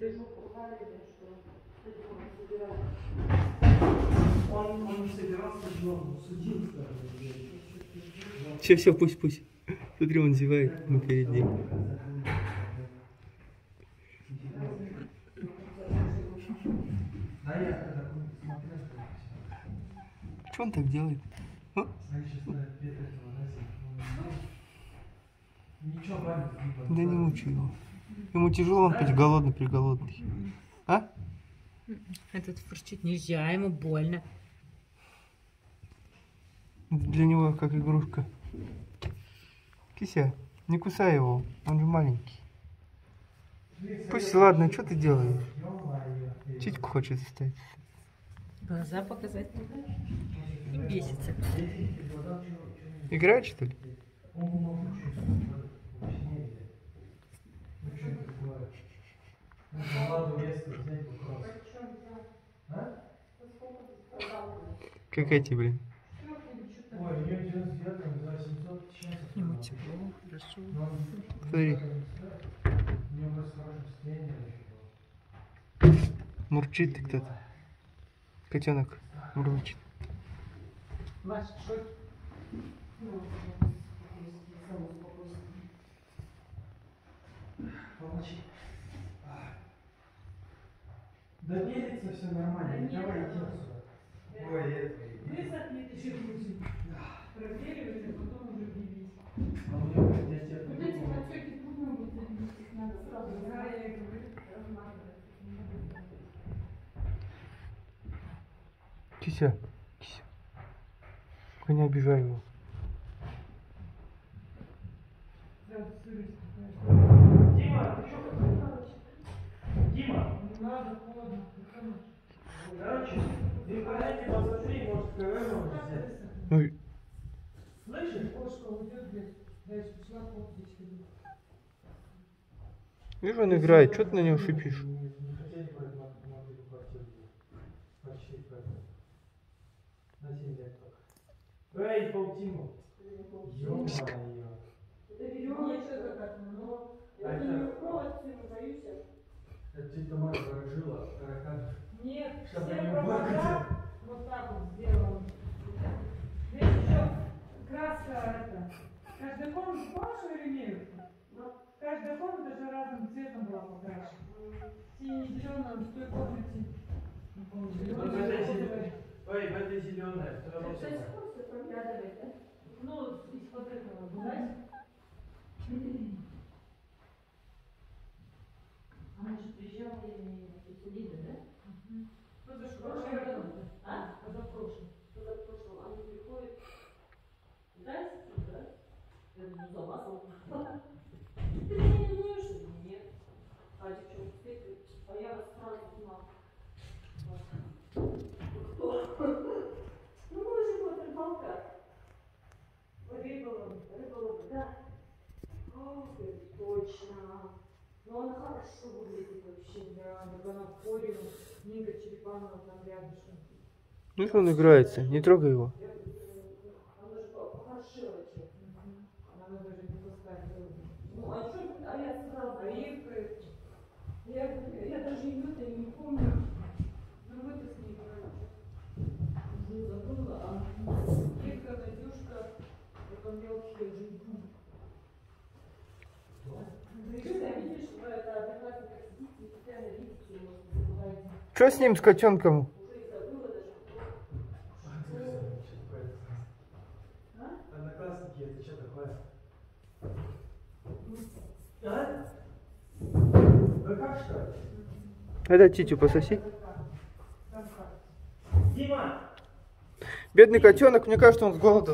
Он, он не собирался, но он судил, Все, все, пусть, пусть. Смотри, он зевает, мы перед ним. Да я когда смотрел, Что он так делает? А? знаешь, ставит ответ этого, да, не Да не мучай его. Ему тяжело, он голодный, приголодный. А? Этот фурчит нельзя, ему больно. Для него как игрушка. Кися, не кусай его, он же маленький. Пусть, ладно, что ты делаешь? Чичку хочет заставить. Глаза показать И бесится. Играет, что ли? Как эти, блин. Ой, у нее 99 за 700 сейчас. Ему тепло, хорошо. Смотри. Мурчит ты кто-то. Котенок мурчит. Маш. Да делится все нормально, давай иди отсюда. Ой, это... Высохнет еще хуже. Проверивать, а потом уже бить. А у него как я тебе Вот эти отеки трудно будет забить, их надо сразу. Да, я и говорю, размазывать. Кися, кися. Только не обижай его. Дима, ты что надо, холодно. короче, ты в порядке посмотри, может, КВ можно взять. Ой, Слышишь? Кошка уйдет, блядь. Дальше пошла кофточка. видишь, он играет, что ты на него шипишь? Не не хотели брать мо- мобильную квартиру. Почти поэтому. На 7 лет только. Эй, полтину. Ё-моё. Это какая-то, но... А это- не боюсь я. Это тетя Марья ворожила таракан. Нет, все они провода вот так вот сделаны. Здесь еще краска это. Каждая комната, помнишь, Иеремеев? Каждая комната же разным цветом была покрашена. Синий, зеленый, в той комнате. не помню, Вот зелёный, в этой розовый. зеленой. Ой, в этой зеленой. Ну, из-под этого, знаете? Она же приезжала и Лида, да? Позапрошлый год. А? Позапрошлый. Позапрошлом. Она приходит. Здрасте, да? Я говорю, ну, замазал. Ты меня не знаешь? Нет. А девчонка стоит, а я вас сразу узнал. Кто? Ну, мы же вот рыбалка. Рыболов, рыболов, да. О, говорит, точно. Ну, она хорошо выглядит вообще. В поле, Нинка Черепанова там рядышком. Ну что он играется, не трогай его. Ну, а а я Ирка, я, даже ее-то не помню. ну вы с ней, короче. Не забыла, а Ирка, Надюшка, потом мелкие жильцы. ты всегда видишь, что это одноклассника сидит, и постоянно видит, что его забывает. Что с ним, с котенком? Это? А? Титю пососи. Дима! Бедный котенок, мне кажется, он с голода